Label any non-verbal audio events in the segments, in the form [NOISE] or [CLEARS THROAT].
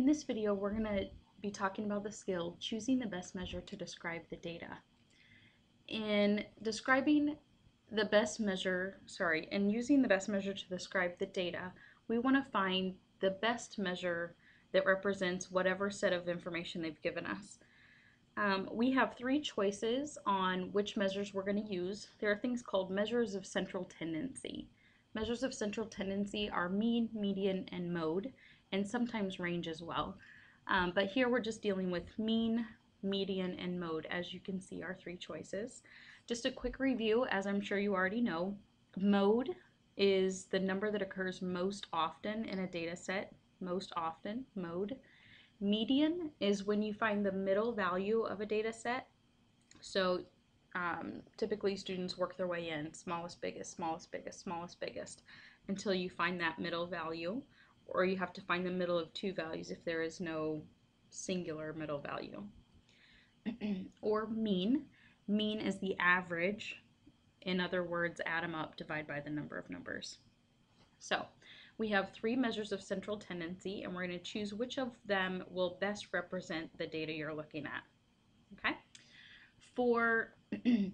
In this video, we're going to be talking about the skill choosing the best measure to describe the data. In describing the best measure, sorry, in using the best measure to describe the data, we want to find the best measure that represents whatever set of information they've given us. Um, we have three choices on which measures we're going to use. There are things called measures of central tendency. Measures of central tendency are mean, median, and mode, and sometimes range as well. Um, but here we're just dealing with mean, median, and mode, as you can see our three choices. Just a quick review, as I'm sure you already know, mode is the number that occurs most often in a data set, most often, mode. Median is when you find the middle value of a data set. So um, typically students work their way in, smallest, biggest, smallest, biggest, smallest, biggest, until you find that middle value, or you have to find the middle of two values if there is no singular middle value. [CLEARS THROAT] or mean. Mean is the average. In other words, add them up, divide by the number of numbers. So we have three measures of central tendency, and we're going to choose which of them will best represent the data you're looking at. Okay? For [CLEARS THROAT]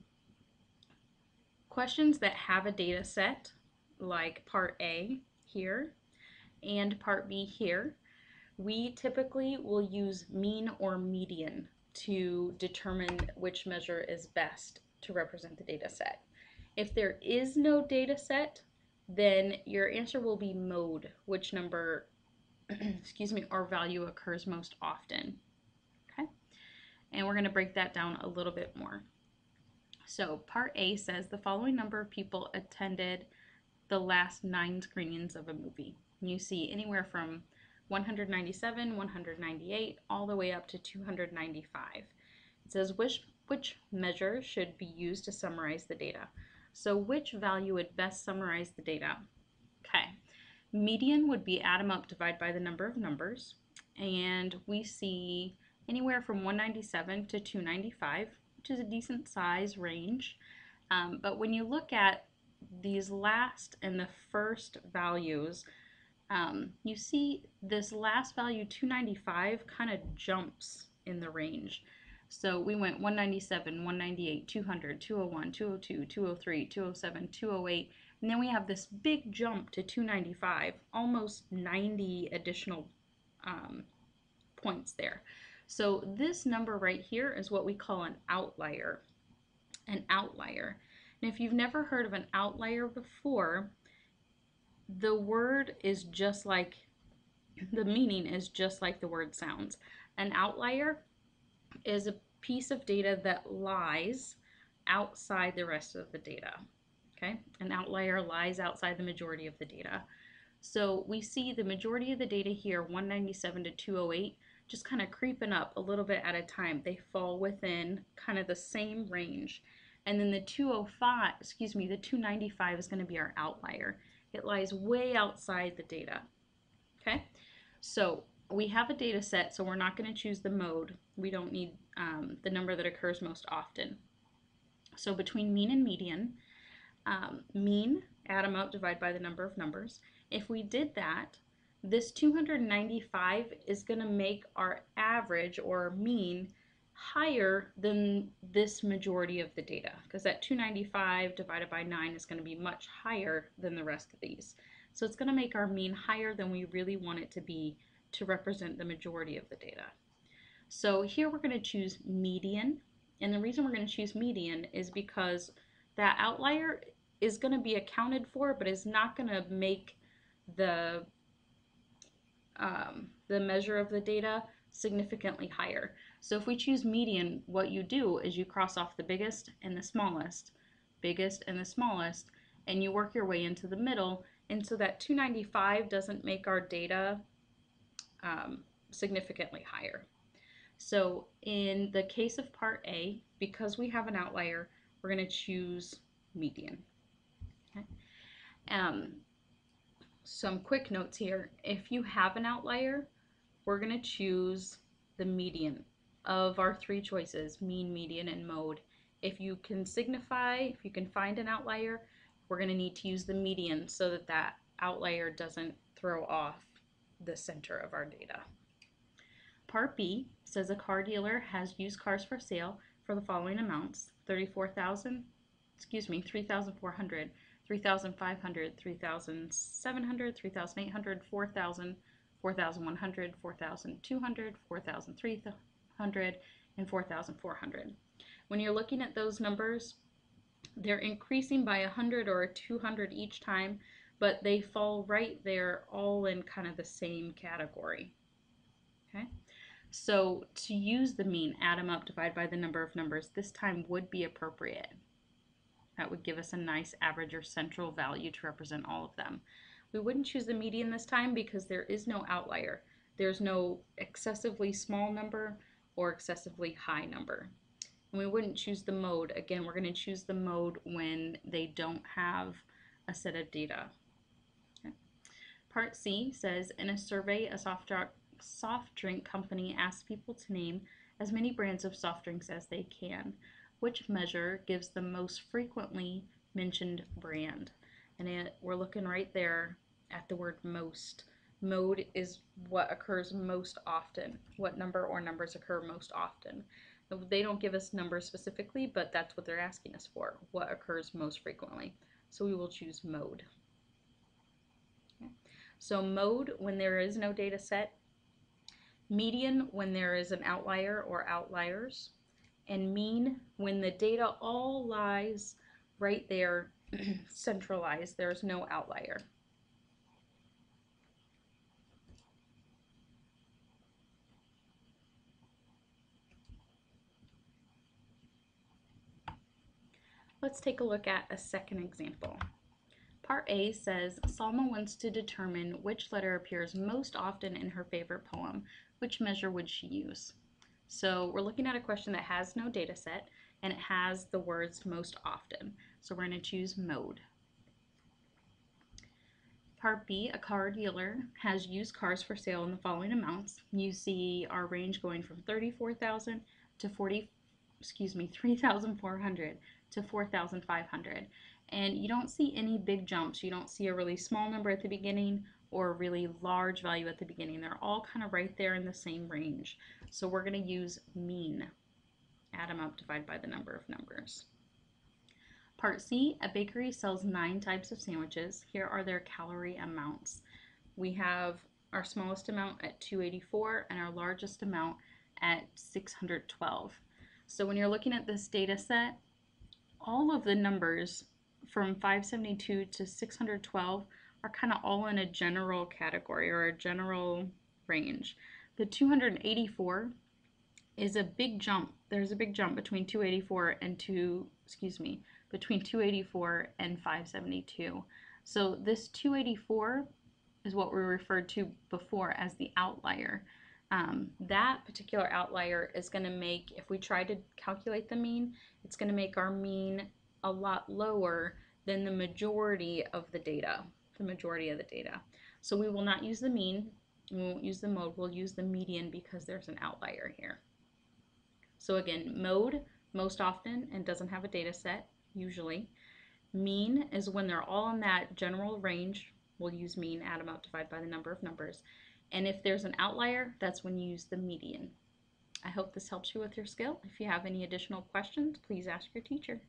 questions that have a data set, like part A here and part B here, we typically will use mean or median to determine which measure is best to represent the data set. If there is no data set, then your answer will be mode, which number, [CLEARS THROAT] excuse me, or value occurs most often. Okay, and we're going to break that down a little bit more. So part A says the following number of people attended the last nine screenings of a movie. And you see anywhere from 197, 198, all the way up to 295. It says which, which measure should be used to summarize the data. So which value would best summarize the data? Okay, median would be add them up, divide by the number of numbers. And we see anywhere from 197 to 295, which is a decent size range. Um, but when you look at these last and the first values, um, you see this last value 295 kind of jumps in the range. So we went 197, 198, 200, 201, 202, 203, 207, 208, and then we have this big jump to 295, almost 90 additional um, points there. So this number right here is what we call an outlier. An outlier. And if you've never heard of an outlier before, the word is just like, the meaning is just like the word sounds. An outlier is a piece of data that lies outside the rest of the data. Okay, an outlier lies outside the majority of the data. So we see the majority of the data here, 197 to 208, just kind of creeping up a little bit at a time. They fall within kind of the same range. And then the 205, excuse me, the 295 is going to be our outlier. It lies way outside the data. Okay, so we have a data set, so we're not going to choose the mode. We don't need um, the number that occurs most often. So between mean and median, um, mean, add them up, divide by the number of numbers. If we did that, this 295 is going to make our average or mean higher than this majority of the data because that 295 divided by 9 is going to be much higher than the rest of these. So it's going to make our mean higher than we really want it to be to represent the majority of the data. So here we're going to choose median. And the reason we're going to choose median is because that outlier is going to be accounted for, but is not going to make the, um, the measure of the data significantly higher. So if we choose median, what you do is you cross off the biggest and the smallest, biggest and the smallest, and you work your way into the middle. And so that 295 doesn't make our data um, significantly higher. So in the case of part A, because we have an outlier, we're going to choose median. Okay. Um, some quick notes here. If you have an outlier, we're going to choose the median of our three choices, mean, median, and mode. If you can signify, if you can find an outlier, we're going to need to use the median so that that outlier doesn't throw off the center of our data. Part B says a car dealer has used cars for sale for the following amounts 34000 excuse me, 3400 3500 3700 3800 4000 4100 4200 4300 and 4400 when you're looking at those numbers they're increasing by 100 or 200 each time but they fall right there all in kind of the same category. Okay? So to use the mean add them up divide by the number of numbers this time would be appropriate. That would give us a nice average or central value to represent all of them. We wouldn't choose the median this time because there is no outlier. There's no excessively small number or excessively high number. And we wouldn't choose the mode. Again, we're going to choose the mode when they don't have a set of data. Okay. Part C says, in a survey, a soft, soft drink company asked people to name as many brands of soft drinks as they can which measure gives the most frequently mentioned brand. And it, we're looking right there at the word most. Mode is what occurs most often, what number or numbers occur most often. They don't give us numbers specifically, but that's what they're asking us for, what occurs most frequently. So we will choose mode. Okay. So mode when there is no data set, median when there is an outlier or outliers, and mean when the data all lies right there [CLEARS THROAT] centralized. There's no outlier. Let's take a look at a second example. Part A says Salma wants to determine which letter appears most often in her favorite poem. Which measure would she use? So we're looking at a question that has no data set and it has the words most often. So we're going to choose mode. Part B, a car dealer has used cars for sale in the following amounts. You see our range going from 34,000 to 40, excuse me, 3,400 to 4,500. And you don't see any big jumps. You don't see a really small number at the beginning or a really large value at the beginning. They're all kind of right there in the same range. So we're going to use mean. Add them up, divide by the number of numbers. Part C, a bakery sells nine types of sandwiches. Here are their calorie amounts. We have our smallest amount at 284 and our largest amount at 612. So when you're looking at this data set, all of the numbers from 572 to 612 are kind of all in a general category or a general range. The 284 is a big jump. There's a big jump between 284 and 2, excuse me, between 284 and 572. So this 284 is what we referred to before as the outlier. Um, that particular outlier is going to make, if we try to calculate the mean, it's going to make our mean a lot lower than the majority of the data the majority of the data. So we will not use the mean, we won't use the mode, we'll use the median because there's an outlier here. So again, mode most often and doesn't have a data set, usually. Mean is when they're all in that general range. We'll use mean, add them up, divide by the number of numbers. And if there's an outlier, that's when you use the median. I hope this helps you with your skill. If you have any additional questions, please ask your teacher.